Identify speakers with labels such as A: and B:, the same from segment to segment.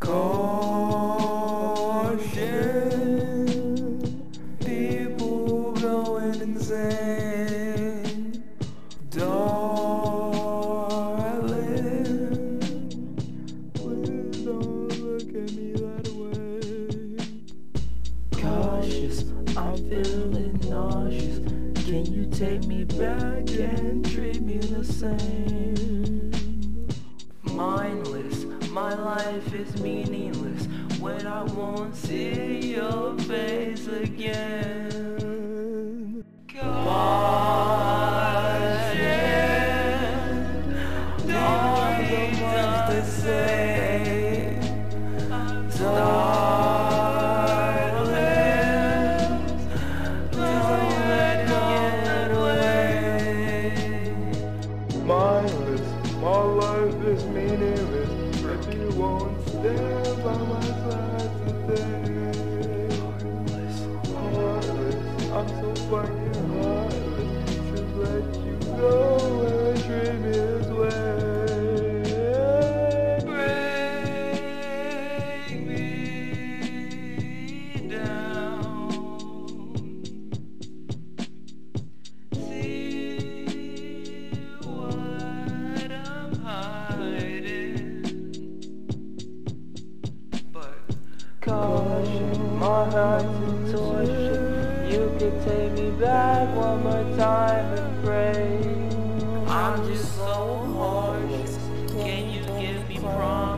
A: Caution, people going insane. Darling, please don't look at me that way.
B: cautious. I'm feeling nauseous. Can you take me back and treat me the same? Mindless, my life is meaningless when I won't see your face again. The say. Don't let.
A: Mindless, my life is meaningless won't stand by my side today. Heartless, I'm so fucking
B: caution, my heart's in torsion. You could take me back one more time and pray. I'm just so heartless. Can you give me promise?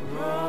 B: Run.